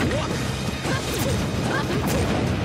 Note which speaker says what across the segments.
Speaker 1: あっ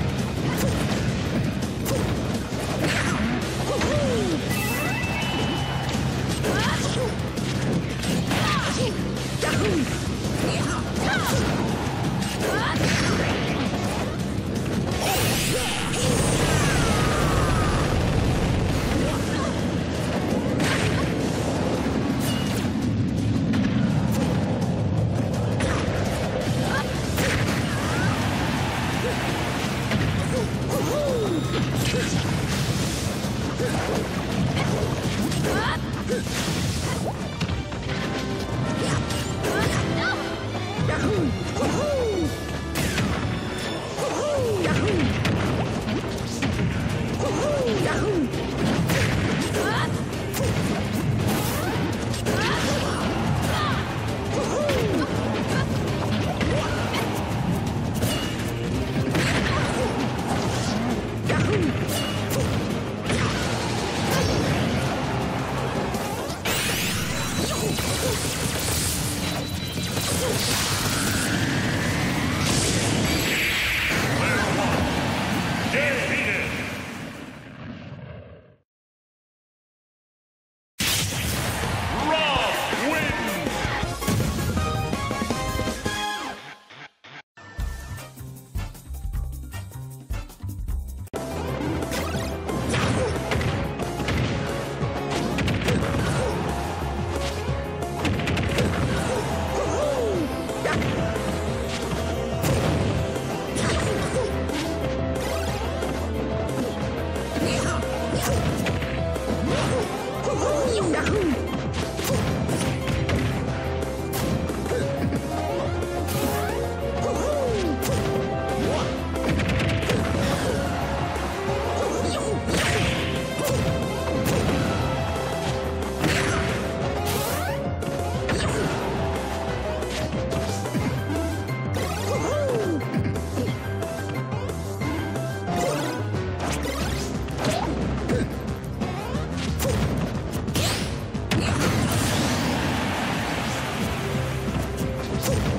Speaker 1: Fuck!